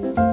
Bye.